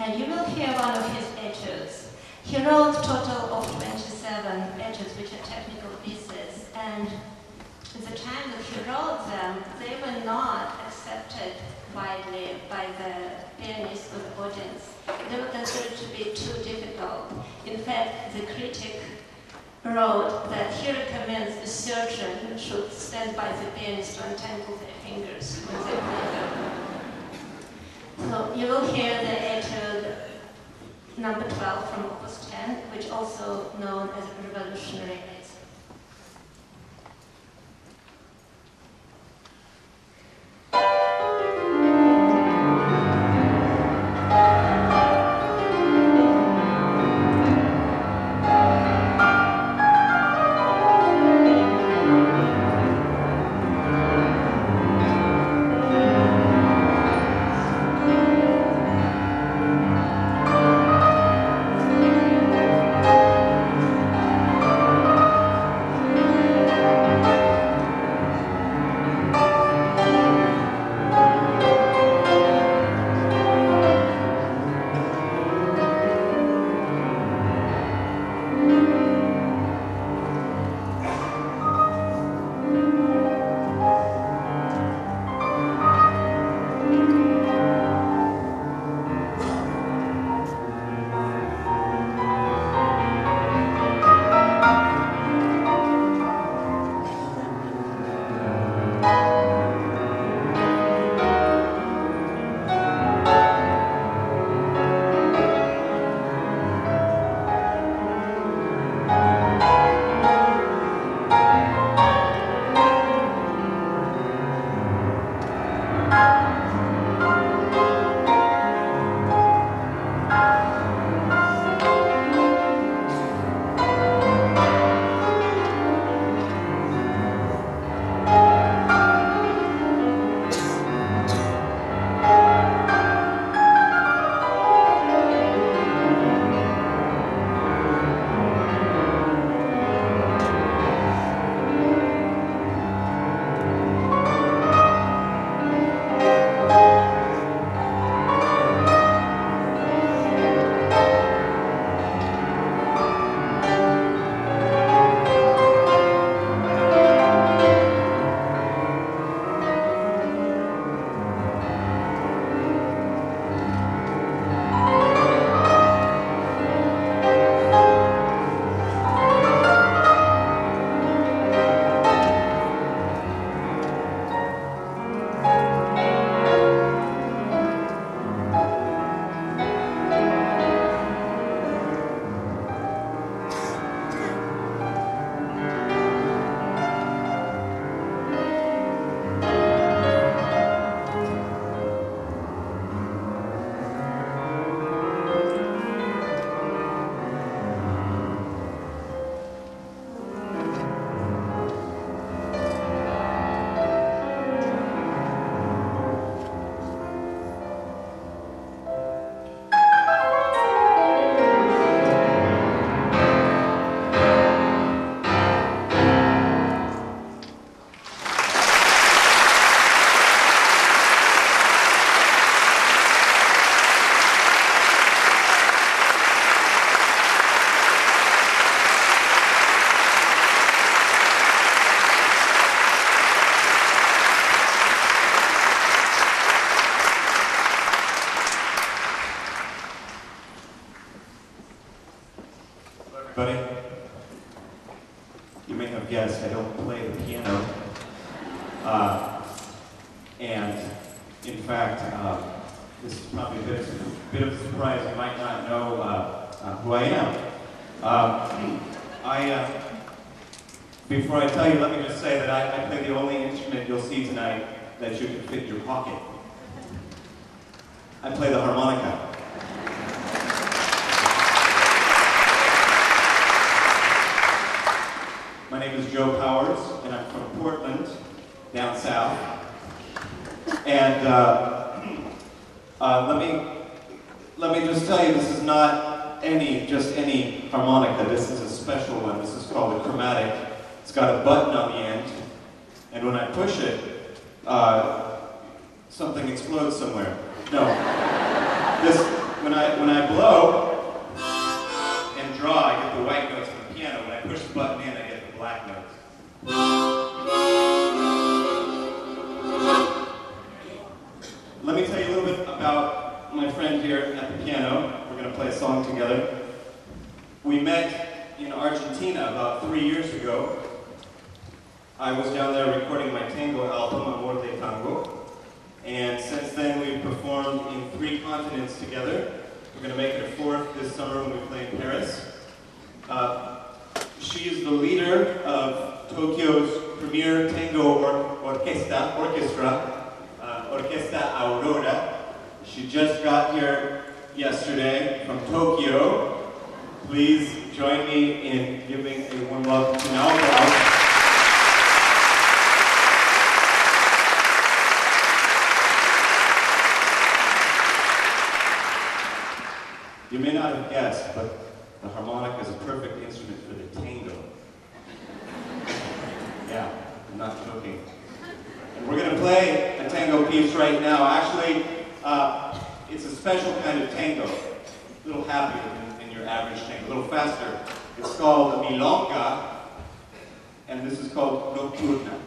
And you will hear one of his etudes. He wrote total of 27 etudes, which are technical pieces, and at the time that he wrote them, they were not accepted widely by the pianist or the audience. They were considered to be too difficult. In fact, the critic wrote that he recommends a surgeon should stand by the pianist to untangle their fingers when they play them. So you will hear the etude number 12 from Opus 10, which also known as this is probably a bit, bit of a surprise. You might not know uh, uh, who I am. Uh, I, uh, before I tell you, let me just say that I, I, play the only instrument you'll see tonight that you can fit in your pocket. I play the harmonica. My name is Joe Powers, and I'm from Portland, down south. And uh, uh, let me let me just tell you, this is not any just any harmonica. This is a special one. This is called a chromatic. It's got a button on the end, and when I push it, uh, something explodes somewhere. No, this when I when I blow and draw, I get the white notes from the piano. When I push the button in, I get the black notes. Play a song together. We met in Argentina about three years ago. I was down there recording my tango album, Amor de Tango. And since then, we've performed in three continents together. We're going to make it a fourth this summer when we play in Paris. Uh, she is the leader of Tokyo's premier tango or- orchestra, orchestra, uh, Orquesta Aurora. She just got here yesterday from Tokyo. Please join me in giving a warm welcome to Naoko. You may not have guessed, but the harmonica is a perfect instrument for the tango. Yeah, I'm not joking. And we're going to play a tango piece right now. Actually, special kind of tango. A little happier than, than your average tango, a little faster. It's called milonga, and this is called nocturna.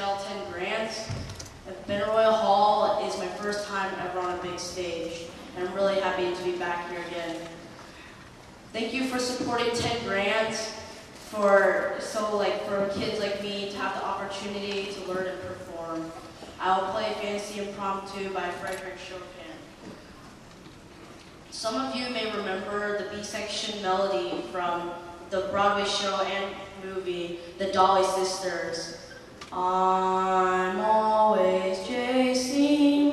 Seattle 10 Grands. At Benaroya Hall is my first time ever on a big stage, and I'm really happy to be back here again. Thank you for supporting 10 Grands, for so like for kids like me to have the opportunity to learn and perform. I will play Fantasy Impromptu by Frederick Chopin. Some of you may remember the B-section melody from the Broadway show and movie, The Dolly Sisters. I'm always chasing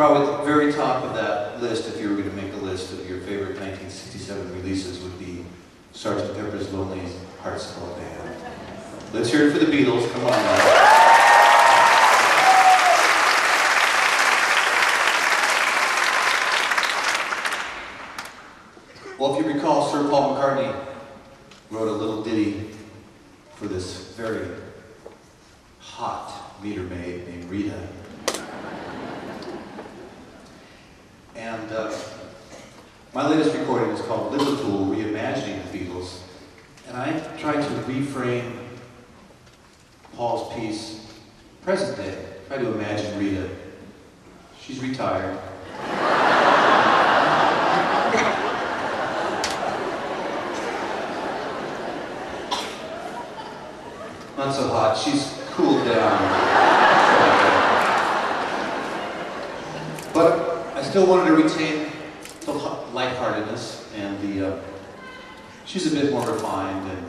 probably at the very top of that list, if you were going to make a list of your favorite 1967 releases, would be Sgt. Pepper's Lonely Hearts Club Band. Let's hear it for the Beatles. Come on now. Well, if you recall, Sir Paul McCartney wrote a little ditty for this very hot meter maid named Rita. And uh, my latest recording is called Liverpool Reimagining the Beatles. And I tried to reframe Paul's piece present day. Try to imagine Rita. She's retired. Not so hot. She's cooled down. But I still wanted to retain the lightheartedness and the. Uh, she's a bit more refined, and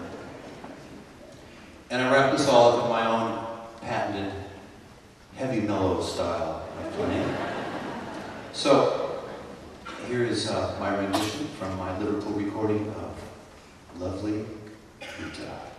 and I wrap this all up in my own patented heavy mellow style of playing. So here is uh, my rendition from my Liverpool recording of "Lovely Rita."